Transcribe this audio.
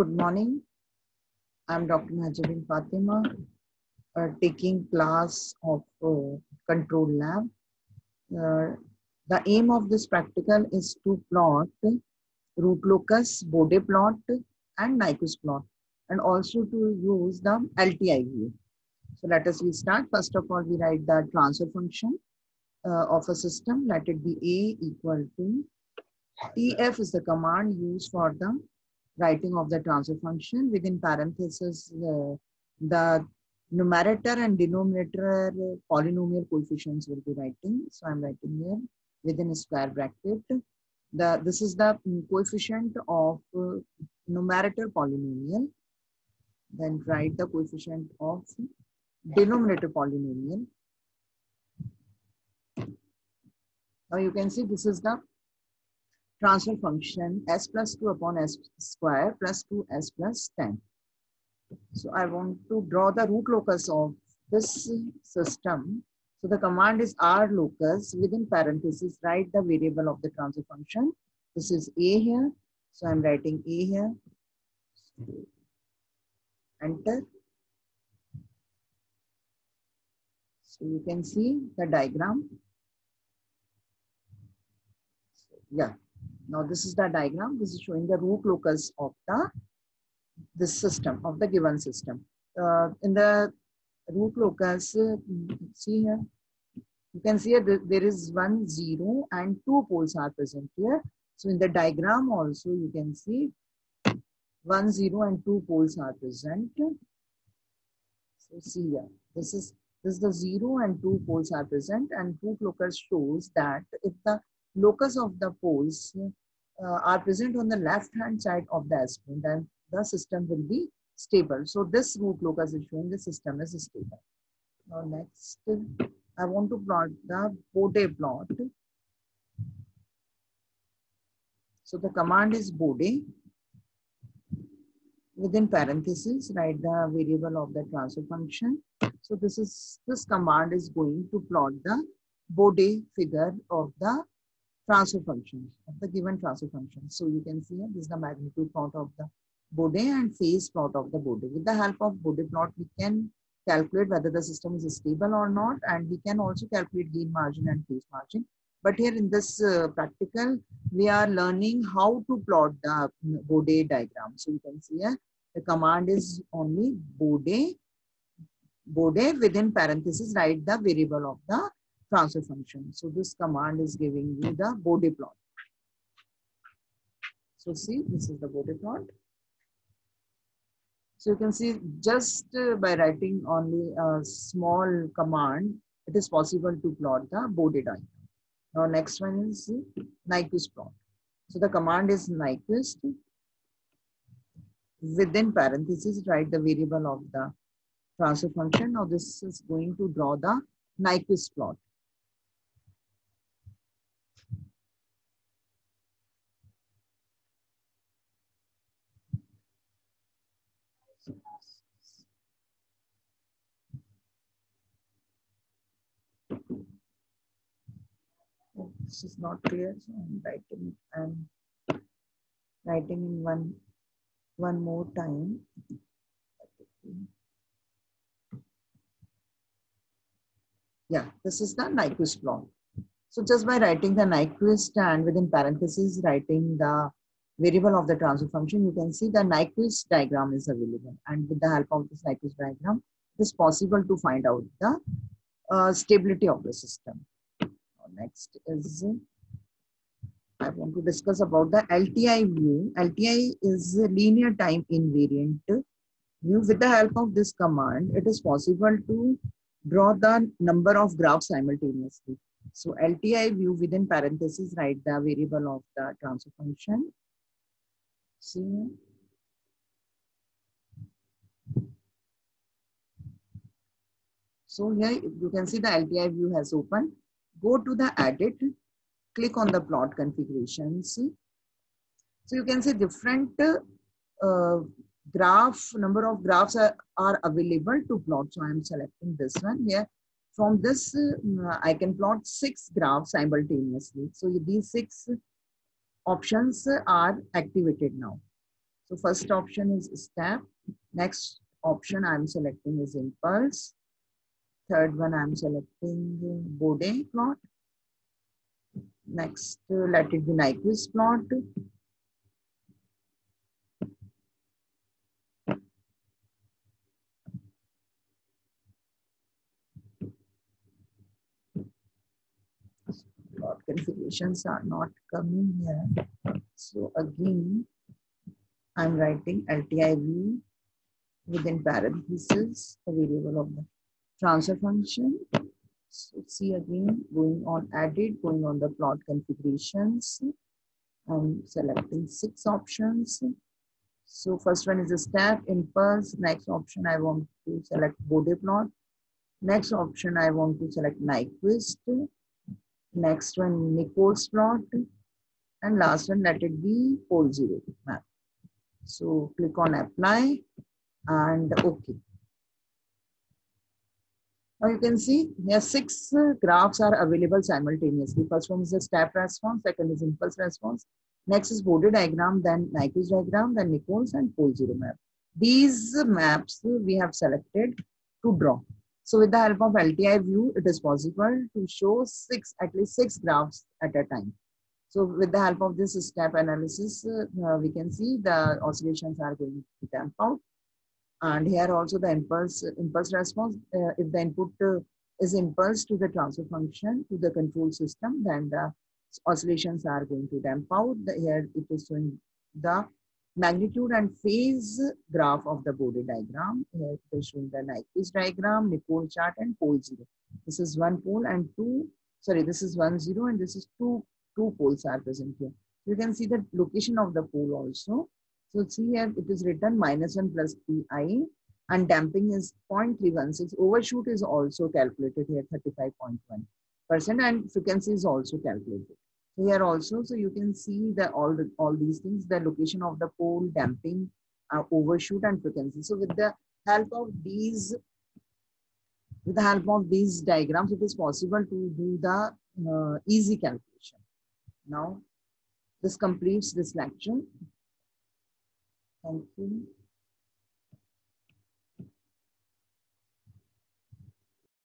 Good morning. I'm Dr. Najarin Fatima, uh, taking class of uh, control lab. Uh, the aim of this practical is to plot root locus, Bode plot, and Nyquist plot, and also to use the LTI view. So let us we start. First of all, we write the transfer function uh, of a system. Let it be A equal to TF is the command used for the writing of the transfer function. Within parentheses, uh, the numerator and denominator polynomial coefficients will be writing. So I'm writing here within a square bracket. The, this is the coefficient of uh, numerator polynomial. Then write the coefficient of denominator polynomial. Now you can see this is the transfer function s plus 2 upon s square plus 2s plus 10. So I want to draw the root locus of this system. So the command is r locus within parentheses write the variable of the transfer function. This is a here. So I'm writing a here. Enter. So you can see the diagram. Yeah, now this is the diagram. This is showing the root locus of the this system of the given system. Uh, in the root locus, uh, see here, you can see here there is one zero and two poles are present here. So in the diagram also you can see one zero and two poles are present. So see here, this is this is the zero and two poles are present and root locus shows that if the locus of the poles uh, are present on the left hand side of the s-plane then the system will be stable. So this root locus is showing the system is stable. Now next, I want to plot the Bode plot. So the command is Bode. Within parentheses, write the variable of the transfer function. So this is this command is going to plot the Bode figure of the transfer function of the given transfer function. So you can see this is the magnitude plot of the Bode and phase plot of the Bode. With the help of Bode plot, we can calculate whether the system is stable or not, and we can also calculate gain margin and phase margin. But here in this uh, practical, we are learning how to plot the Bode diagram. So you can see here, the command is only Bode, Bode within parenthesis, write the variable of the transfer function. So this command is giving you the Bode plot. So see, this is the Bode plot. So you can see just uh, by writing only a small command, it is possible to plot the Bode diagram. Now next one is Nyquist plot. So the command is Nyquist. Within parentheses, write the variable of the transfer function. Now this is going to draw the Nyquist plot. This is not clear so i'm writing it i'm writing in one one more time. Yeah this is the nyquist plot so just by writing the nyquist and within parentheses writing the variable of the transfer function you can see the nyquist diagram is available and with the help of this nyquist diagram it is possible to find out the uh, stability of the system next is I want to discuss about the LTI view. LTI is linear time invariant view. With the help of this command, it is possible to draw the number of graphs simultaneously. So LTI view within parentheses, write the variable of the transfer function. See. So here you can see the LTI view has opened go to the edit, click on the plot configurations. So you can see different uh, graph, number of graphs are, are available to plot. So I'm selecting this one here. From this, uh, I can plot six graphs simultaneously. So these six options are activated now. So first option is step. Next option I'm selecting is impulse. Third one I'm selecting Bode plot. Next, uh, let it be Nyquist plot. Plot configurations are not coming here. So again, I'm writing LTI view within parentheses, a variable of the transfer function. So see again, going on added, going on the plot configurations. I'm selecting six options. So first one is a step, impulse. Next option, I want to select Bode plot. Next option, I want to select Nyquist. Next one, Nichols plot. And last one, let it be pole zero map. So click on apply and okay. Now you can see here six graphs are available simultaneously. First one is step response, second is impulse response, next is Bode diagram, then Nyquist diagram, then Nichols and pole zero map. These maps we have selected to draw. So with the help of LTI view, it is possible to show six, at least six graphs at a time. So with the help of this step analysis, uh, we can see the oscillations are going to damp out. And here also the impulse, impulse response, uh, if the input uh, is impulse to the transfer function to the control system, then the oscillations are going to damp out. The, here it is showing the magnitude and phase graph of the Bode diagram. Here it is showing the Nyquist diagram, Nichols chart and pole zero. This is one pole and two, sorry, this is one zero and this is two, two poles are present here. You can see the location of the pole also. So see here it is written minus 1 plus pi and damping is 0.316. Overshoot is also calculated here 35.1% and frequency is also calculated. Here also, so you can see that all the, all these things, the location of the pole, damping, uh, overshoot and frequency. So with the help of these, with the help of these diagrams, it is possible to do the uh, easy calculation. Now, this completes this lecture. Thank you.